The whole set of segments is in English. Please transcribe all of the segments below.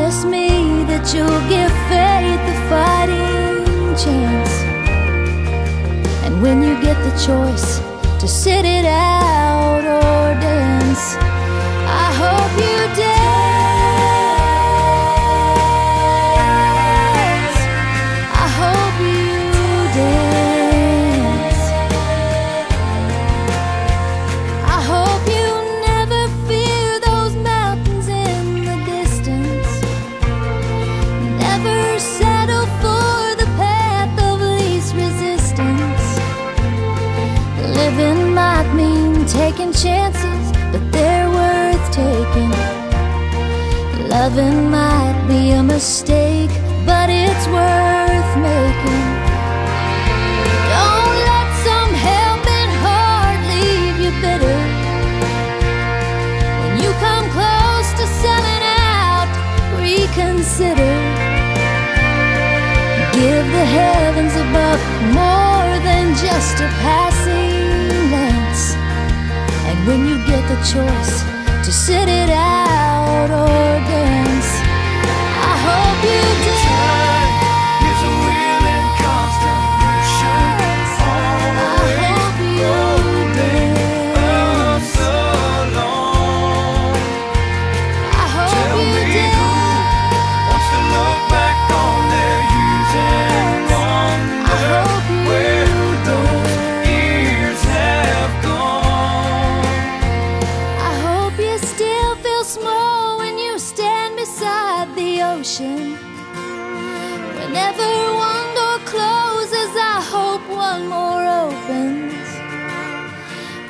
Promise me that you'll give faith a fighting chance. And when you get the choice to sit it out or dance, taking chances, but they're worth taking. Loving might be a mistake, but it's worth making. Don't let some helping heart leave you bitter. When you come close to selling out, reconsider. Give the heavens above more than just a passing choice to sit it out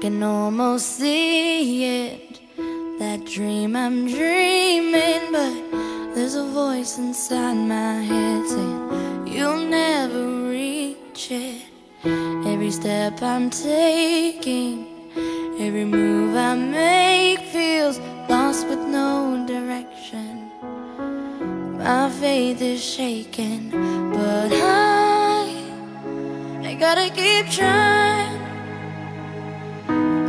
Can almost see it. That dream I'm dreaming, but there's a voice inside my head saying, You'll never reach it. Every step I'm taking, every move I make feels lost with no direction. My faith is shaken but I, I gotta keep trying.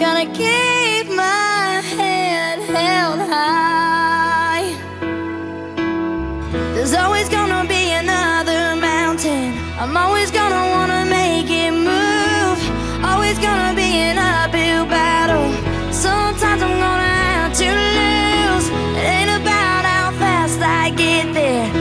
Gotta keep my head held high. There's always gonna be another mountain. I'm always gonna wanna make it move. Always gonna be an uphill battle. Sometimes I'm gonna have to lose. It ain't about how fast I get there.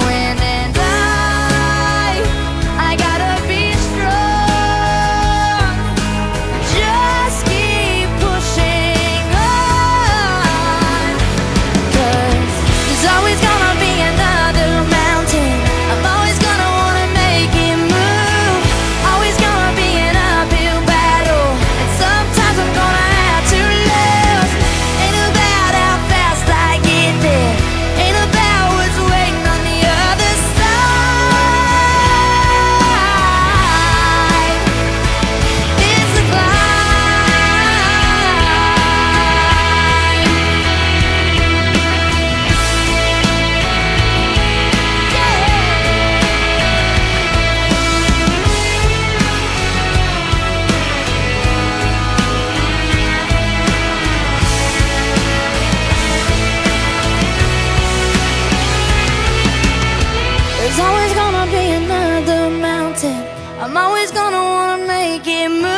get moving.